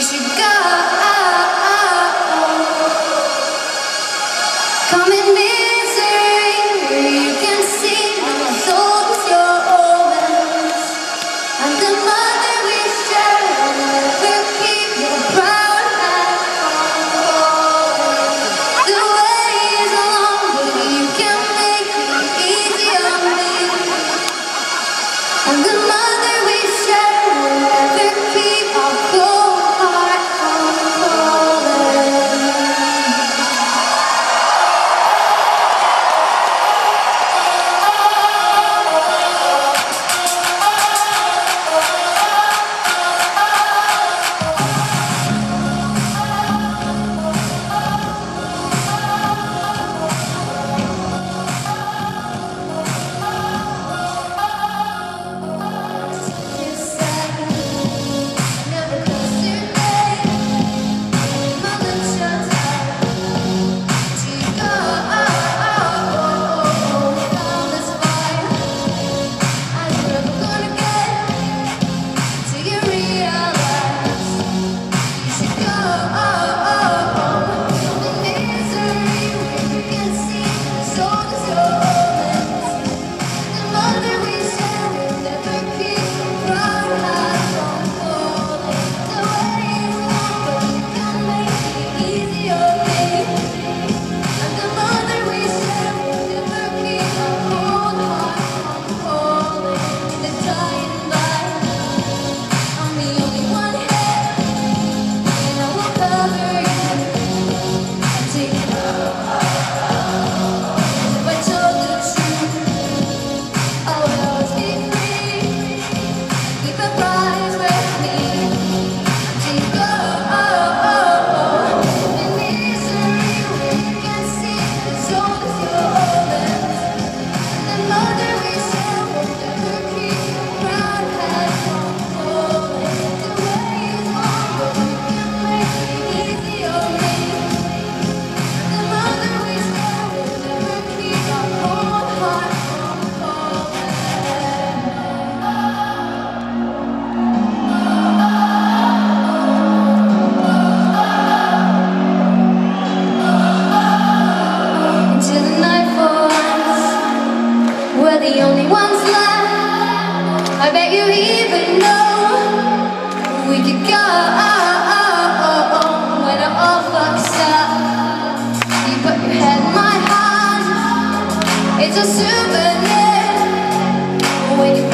should go. Souvenir when you